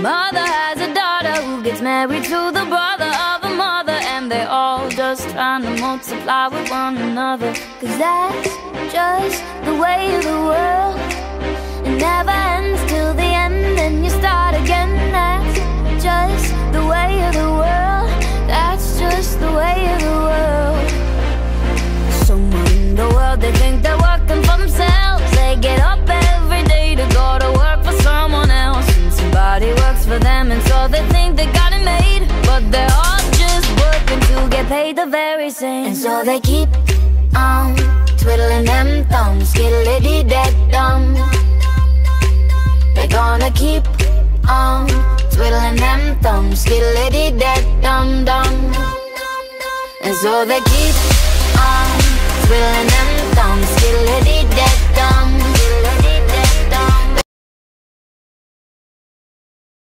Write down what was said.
mother has a daughter who gets married to the brother of a mother, and they're all just trying to multiply with one another. Cause that's just the way of the world. For them, and so they think they got it made. But they're all just working to get paid the very same. And so they keep on twiddling them thumbs, skiddly dead dumb. They're gonna keep on twiddling them thumbs, skiddly dead dum dum. And so they keep on